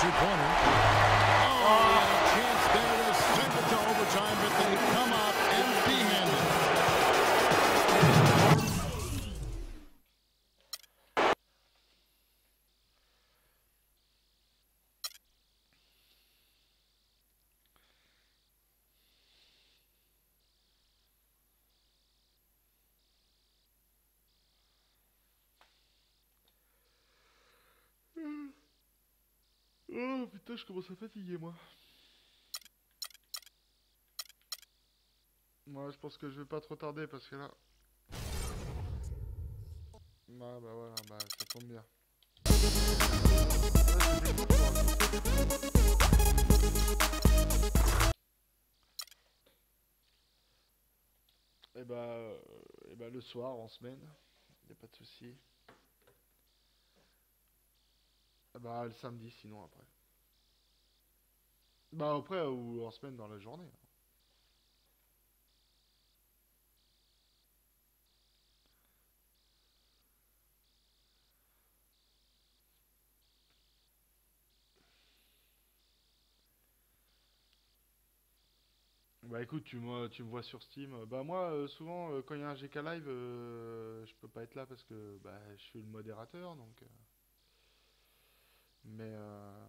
two-pointer. Oh putain, je commence à fatiguer moi. Moi, je pense que je vais pas trop tarder parce que là. Bah, bah voilà, bah ça tombe bien. Et bah, euh, et bah le soir en semaine, y a pas de souci. Ah Bah le samedi sinon après. Bah après ou en semaine dans la journée. Bah écoute, tu me, tu me vois sur Steam. Bah moi, euh, souvent, euh, quand il y a un GK Live, euh, je peux pas être là parce que bah, je suis le modérateur, donc... Mais, euh,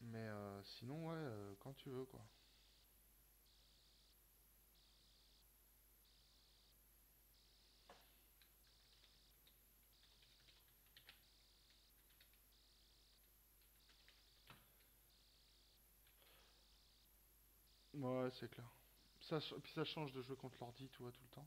mais euh, sinon, ouais, euh, quand tu veux, quoi. Ouais, c'est clair. Ça, puis ça change de jouer contre l'ordi, vois, tout le temps.